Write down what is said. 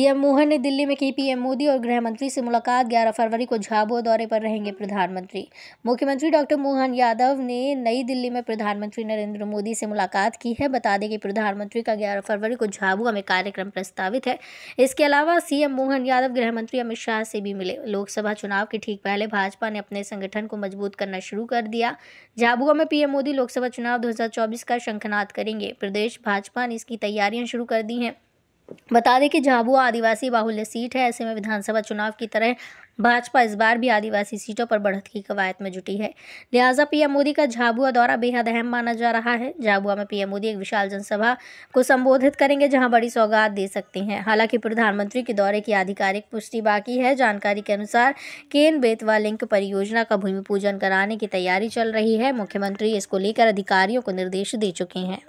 PM Mohan ने दिल्ली में की पीएम मोदी और गृह मंत्री से मुलाकात। 11 फरवरी को झाबुआ दौरे पर रहेंगे प्रधानमंत्री। मुख्यमंत्री डॉक्टर मोहन यादव ने नई दिल्ली में प्रधानमंत्री नरेंद्र मोदी से मुलाकात की है। बता दें कि प्रधानमंत्री का 11 फरवरी को झाबुआ में कार्यक्रम प्रस्तावित है। इसके अलावा सीएम मोहन यादव, गृह मंत्री अमित शाह से भी मिले। लोकसभा चुनाव के ठीक पहले भाजपा ने अपने संगठन को मज़बूत करना शुरू कर दिया। झाबुआ में पीएम मोदी लोकसभा चुनाव दो हज़ार चौबीस का शंखनाद करेंगे। प्रदेश भाजपा ने इसकी तैयारियाँ शुरू कर दी हैं। बता दें कि झाबुआ आदिवासी बाहुल्य सीट है। ऐसे में विधानसभा चुनाव की तरह भाजपा इस बार भी आदिवासी सीटों पर बढ़त की कवायद में जुटी है। लिहाजा पीएम मोदी का झाबुआ दौरा बेहद अहम माना जा रहा है। झाबुआ में पीएम मोदी एक विशाल जनसभा को संबोधित करेंगे, जहाँ बड़ी सौगात दे सकते हैं। हालाँकि प्रधानमंत्री के दौरे की आधिकारिक पुष्टि बाकी है। जानकारी के अनुसार केन बेतवा लिंक परियोजना का भूमि पूजन कराने की तैयारी चल रही है। मुख्यमंत्री इसको लेकर अधिकारियों को निर्देश दे चुके हैं।